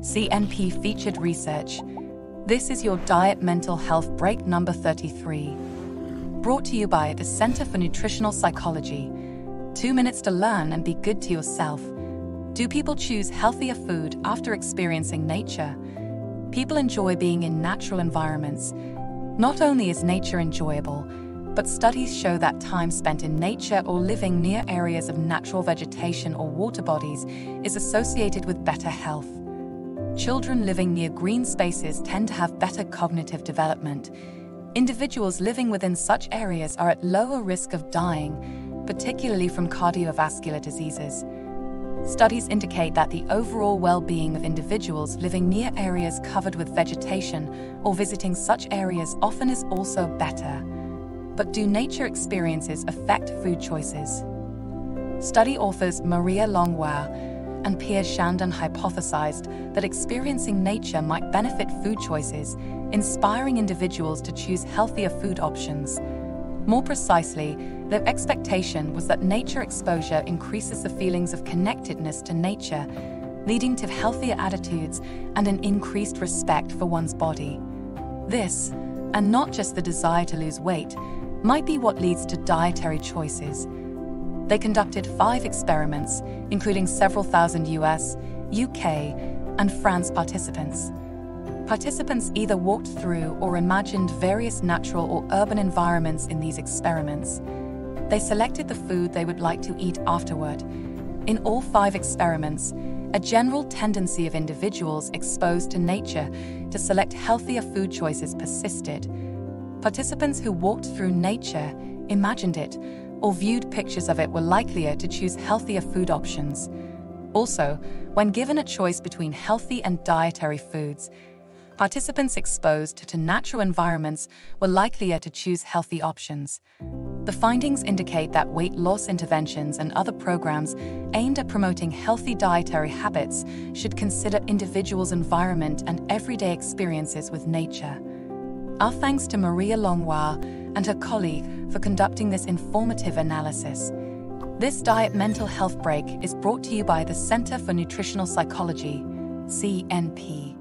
CNP featured research. This is your Diet Mental Health Break number 33. Brought to you by the Center for Nutritional Psychology. Two minutes to learn and be good to yourself. Do people choose healthier food after experiencing nature? People enjoy being in natural environments. Not only is nature enjoyable, but studies show that time spent in nature or living near areas of natural vegetation or water bodies is associated with better health. Children living near green spaces tend to have better cognitive development. Individuals living within such areas are at lower risk of dying, particularly from cardiovascular diseases. Studies indicate that the overall well being of individuals living near areas covered with vegetation or visiting such areas often is also better. But do nature experiences affect food choices? Study authors Maria Langlois and Pierre Chandon hypothesized that experiencing nature might benefit food choices, inspiring individuals to choose healthier food options. More precisely, their expectation was that nature exposure increases the feelings of connectedness to nature, leading to healthier attitudes and an increased respect for one's body. This, and not just the desire to lose weight, might be what leads to dietary choices they conducted five experiments, including several thousand US, UK, and France participants. Participants either walked through or imagined various natural or urban environments in these experiments. They selected the food they would like to eat afterward. In all five experiments, a general tendency of individuals exposed to nature to select healthier food choices persisted. Participants who walked through nature imagined it or viewed pictures of it were likelier to choose healthier food options. Also, when given a choice between healthy and dietary foods, participants exposed to natural environments were likelier to choose healthy options. The findings indicate that weight loss interventions and other programs aimed at promoting healthy dietary habits should consider individuals' environment and everyday experiences with nature. Our thanks to Maria Langlois and her colleague for conducting this informative analysis. This Diet Mental Health Break is brought to you by the Center for Nutritional Psychology, CNP.